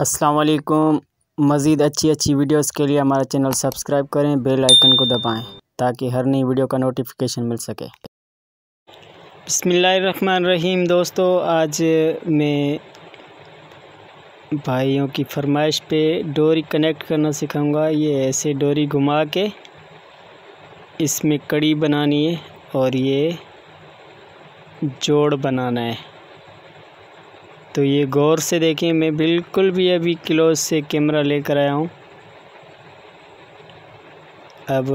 अस्सलाम वालेकुम मज़ीद अच्छी अच्छी वीडियोस के लिए हमारा चैनल सब्सक्राइब करें, बेल आइकन को दबाएँ, ताकि हर नई वीडियो का नोटिफिकेशन मिल सके। रहीम दोस्तों, आज मैं भाइयों की फरमाइश पे डोरी कनेक्ट करना सिखाऊँगा। ये ऐसे डोरी घुमा के इसमें कड़ी बनानी है और ये जोड़ बनाना है। तो ये गौर से देखें, मैं बिल्कुल भी अभी क्लोज से कैमरा लेकर आया हूँ। अब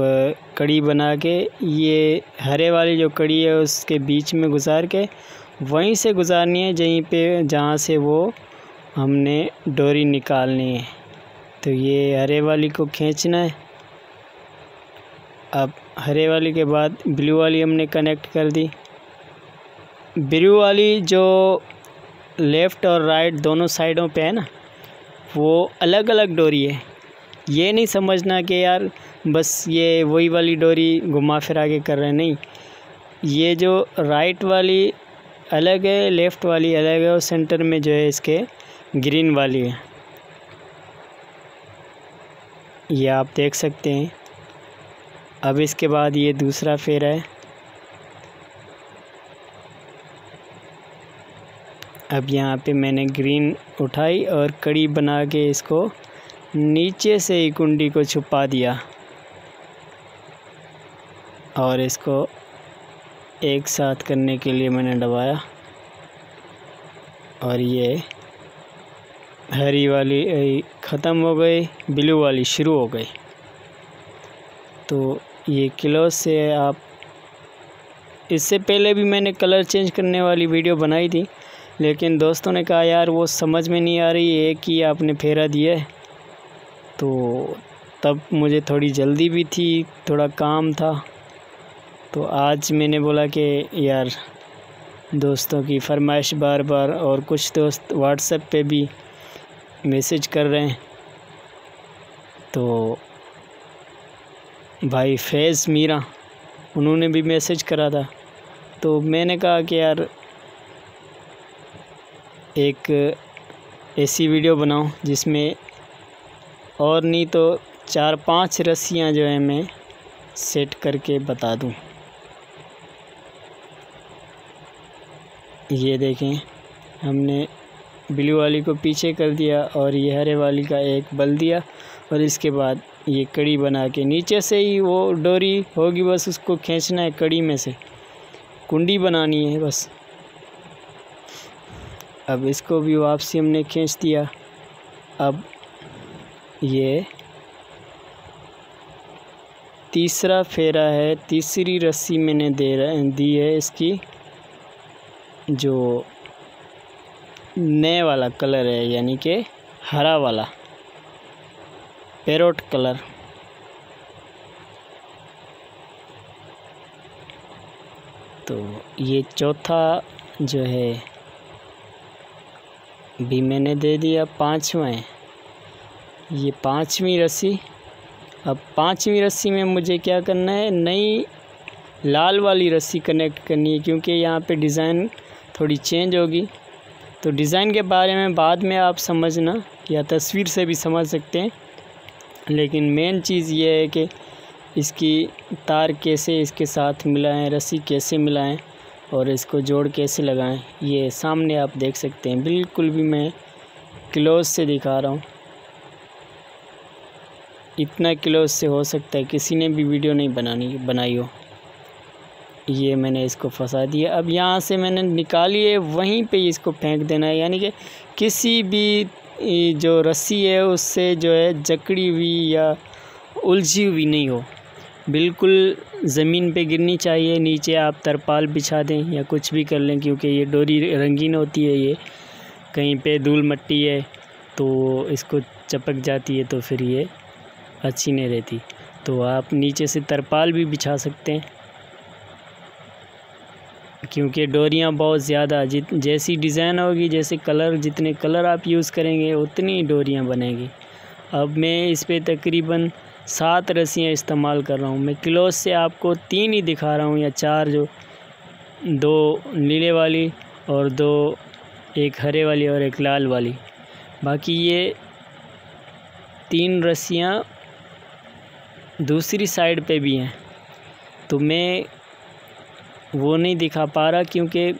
कड़ी बना के, ये हरे वाली जो कड़ी है, उसके बीच में गुजार के, वहीं से गुजारनी है, जहीं पे, जहाँ से वो हमने डोरी निकालनी है। तो ये हरे वाली को खींचना है। अब हरे वाली के बाद ब्लू वाली हमने कनेक्ट कर दी। ब्लू वाली जो लेफ़्ट और राइट दोनों साइडों पे है ना, वो अलग अलग डोरी है। ये नहीं समझना कि यार बस ये वही वाली डोरी घुमा फिरा के कर रहे हैं, नहीं। ये जो राइट वाली अलग है, लेफ़्ट वाली अलग है और सेंटर में जो है इसके ग्रीन वाली है। ये आप देख सकते हैं। अब इसके बाद ये दूसरा फेरा है। अब यहाँ पे मैंने ग्रीन उठाई और कड़ी बना के इसको नीचे से ही कुंडी को छुपा दिया। और इसको एक साथ करने के लिए मैंने दबाया। और ये हरी वाली ख़त्म हो गई, ब्लू वाली शुरू हो गई। तो ये किलो से आप, इससे पहले भी मैंने कलर चेंज करने वाली वीडियो बनाई थी। लेकिन दोस्तों ने कहा, यार, वो समझ में नहीं आ रही ही आपने फेरा दिया है। तो तब मुझे थोड़ी जल्दी भी थी, थोड़ा काम था। तो आज मैंने बोला कि, यार, दोस्तों की फरमाइश बार बार और कुछ दोस्त व्हाट्सएप पे भी मैसेज कर रहे हैं। तो भाई फैज़ मीरा, उन्होंने भी मैसेज करा था। तो मैंने कहा कि, यार एक ऐसी वीडियो बनाऊँ जिसमें और नहीं तो चार पाँच रस्सियाँ जो है मैं सेट करके बता दूँ। ये देखें, हमने ब्लू वाली को पीछे कर दिया और ये हरे वाली का एक बल दिया और इसके बाद ये कड़ी बना के नीचे से ही वो डोरी होगी, बस उसको खींचना है कड़ी में से। कुंडी बनानी है बस। अब इसको भी वापसी हमने खींच दिया। अब ये तीसरा फेरा है, तीसरी रस्सी मैंने दे दी है इसकी, जो नए वाला कलर है, यानी कि हरा वाला, पेरोट कलर। तो ये चौथा जो है भी मैंने दे दिया पाँचवा। ये पाँचवीं रस्सी। अब पाँचवीं रस्सी में मुझे क्या करना है? नई लाल वाली रस्सी कनेक्ट करनी है, क्योंकि यहाँ पे डिज़ाइन थोड़ी चेंज होगी। तो डिज़ाइन के बारे में बाद में आप समझना, या तस्वीर से भी समझ सकते हैं। लेकिन मेन चीज़ ये है कि इसकी तार कैसे इसके साथ मिलाएँ, रस्सी कैसे मिलाएँ। और इसको जोड़ कैसे लगाएँ। ये सामने आप देख सकते हैं। बिल्कुल भी मैं क्लोज से दिखा रहा हूँ। इतना क्लोज से हो सकता है किसी ने भी वीडियो नहीं बनानी, बनाई हो। ये मैंने इसको फंसा दिया। अब यहाँ से मैंने निकाली है वहीं पे इसको फेंक देना है। यानी कि किसी भी जो रस्सी है, उससे जो है जकड़ी हुई या उलझी हुई नहीं हो। बिल्कुल ज़मीन पे गिरनी चाहिए, नीचे आप तरपाल बिछा दें या कुछ भी कर लें, क्योंकि ये डोरी रंगीन होती है ये। कहीं पे धूल मट्टी है तो इसको चपक जाती है तो फिर ये अच्छी नहीं रहती। तो आप नीचे से तरपाल भी बिछा सकते हैं। क्योंकि डोरियाँ बहुत ज़्यादा, जित, जैसी डिज़ाइन होगी, जैसे कलर, जितने कलर आप यूज़ करेंगे, उतनी डोरियाँ बनेगी। अब मैं इस पर तकरीबन सात रस्सियाँ इस्तेमाल कर रहा हूँ। मैं क्लोज से आपको तीन ही दिखा रहा हूँ, या चार जो, दो नीले वाली और दो एक हरे वाली और एक लाल वाली। बाकी ये तीन रस्सियाँ दूसरी साइड पे भी हैं। तो मैं वो नहीं दिखा पा रहा, क्योंकि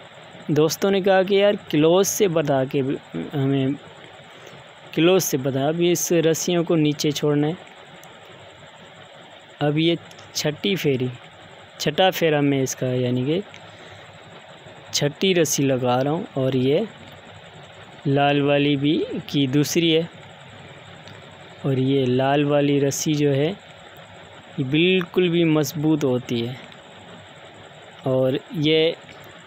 दोस्तों ने कहा कि यार क्लोज से बता के हमें क्लोज से बता, अब इस रस्सियों को नीचे छोड़ना है। अब ये छठी फेरी, छठा फेरा में इसका यानी कि छठी रस्सी लगा रहा हूँ और ये लाल वाली भी की दूसरी है। और ये लाल वाली रस्सी जो है, ये बिल्कुल भी मज़बूत होती है। और ये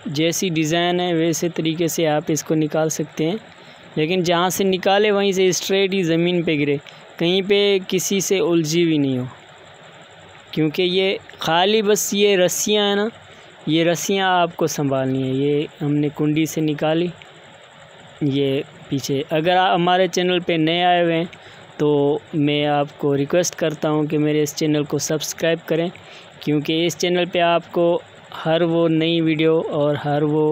जैसी डिज़ाइन है, वैसे तरीके से आप इसको निकाल सकते हैं। लेकिन जहाँ से निकाले, वहीं से स्ट्रेट ही ज़मीन पे गिरे। कहीं पे किसी से उलझी भी नहीं हो। क्योंकि ये खाली बस ये रस्सियाँ हैं ना, ये रस्सियाँ आपको संभालनी है। ये हमने कुंडी से निकाली, ये पीछे। अगर आप हमारे चैनल पे नए आए हुए हैं तो मैं आपको रिक्वेस्ट करता हूँ कि मेरे इस चैनल को सब्सक्राइब करें, क्योंकि इस चैनल पे आपको हर वो नई वीडियो और हर वो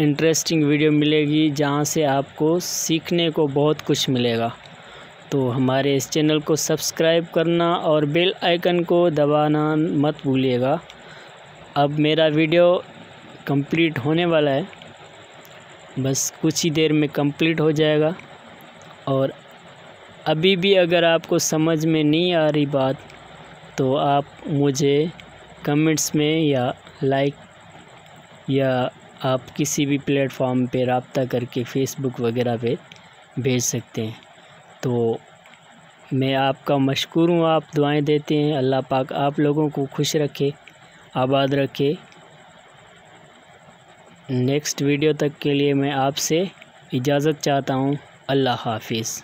इंटरेस्टिंग वीडियो मिलेगी, जहाँ से आपको सीखने को बहुत कुछ मिलेगा। तो हमारे इस चैनल को सब्सक्राइब करना और बेल आइकन को दबाना मत भूलिएगा। अब मेरा वीडियो कंप्लीट होने वाला है। बस कुछ ही देर में कंप्लीट हो जाएगा। और अभी भी अगर आपको समझ में नहीं आ रही बात तो आप मुझे कमेंट्स में या लाइक या आप किसी भी प्लेटफॉर्म पे रबता करके फ़ेसबुक वगैरह पे भेज सकते हैं। तो मैं आपका मशहूर हूँ, आप दुआएँ देते हैं। अल्लाह पाक आप लोगों को खुश रखे, आबाद रखे। नेक्स्ट वीडियो तक के लिए मैं आपसे इजाज़त चाहता हूँ। अल्लाह हाफिज़।